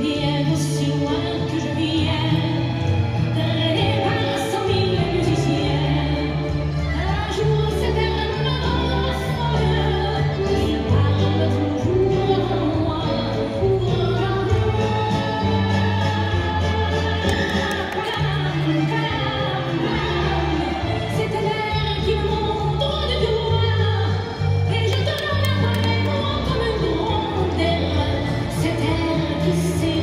yeah. to see